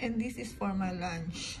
And this is for my lunch.